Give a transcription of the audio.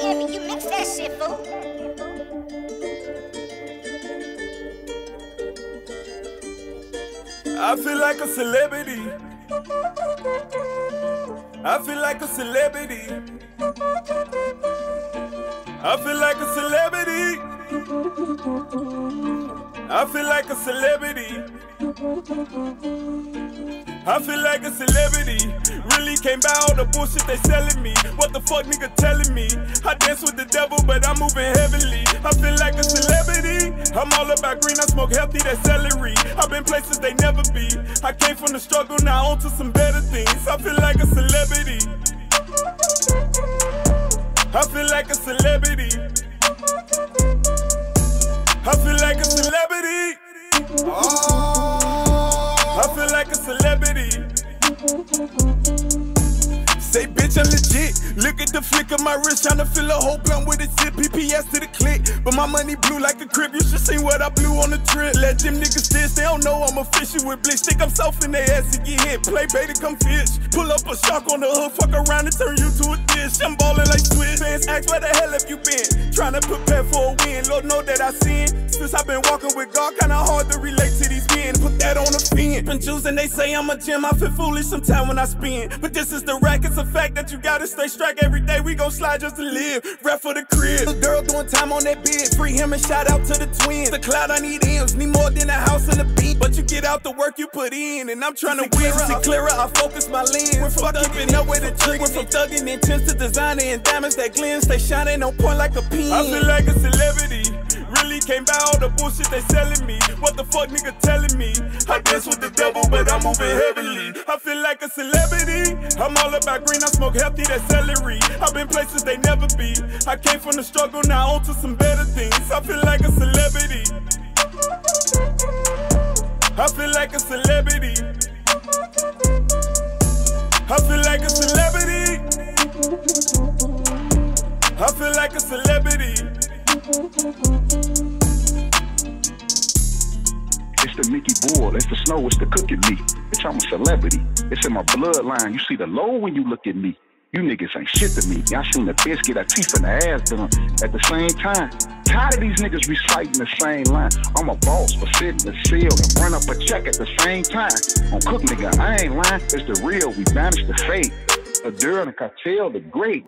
that shit, fool. I feel like a celebrity. I feel like a celebrity. I feel like a celebrity. I feel like a celebrity. I feel like a celebrity. Really came by all the bullshit they selling me. What the fuck nigga telling me? I dance with the devil, but I'm moving heavily. I feel like a celebrity. I'm all about green, I smoke healthy, that celery. I've been places they never be. I came from the struggle, now on to some better things. I feel like a celebrity. I feel like a celebrity. I feel like a celebrity. Oh. I feel like a celebrity. Say, bitch, I'm legit. Look at the flick of my wrist, tryna fill a whole blunt with a zip. PPS to the click. But my money blue like a crib. You should see what I blew on the trip. Let them niggas diss, they don't know I'm official with blitz. Think I'm self in their ass to get hit. Play beta, come fish. Pull up a shark on the hood, fuck around and turn you to a dish. I'm ballin' like Where the hell have you been? Tryna prepare for a win. Lord know that I sin. Since I've been walking with God, kinda hard to relate to these men. Put that on the fin. Been and they say I'm a gem. I feel foolish sometimes when I spin. But this is the rack, it's a fact that you gotta stay strike every day. We gon' slide just to live. Rep for the crib. The girl doing time on that bed. Free him and shout out to the twins. The cloud, I need M's. Need more than a house and a beat. But you get out the work you put in. And I'm trying to win. See clearer, I focus my lens. We're from thugging, know where to trick. We're from thugging, intense to designer and diamonds that glint. Stay shining on point like a pin. I feel like a celebrity. Really came by all the bullshit they selling me. What the fuck nigga telling me? I dance with the devil, but I'm moving heavily. I feel like a celebrity. I'm all about green, I smoke healthy, that celery. I've been places they never be. I came from the struggle, now on to some better things. I feel like a celebrity. I feel like a celebrity. I feel like a celebrity. It's the Mickey Boyle, it's the snow, it's the cooking meat. Bitch, I'm a celebrity. It's in my bloodline. You see the low when you look at me. You niggas ain't shit to me. I seen the bitch get her teeth in the ass done at the same time. Tired of these niggas reciting the same line. I'm a boss for sitting the seal and run up a check at the same time. On cook nigga, I ain't lying. It's the real. We banish the fake. A during the cartel, the great.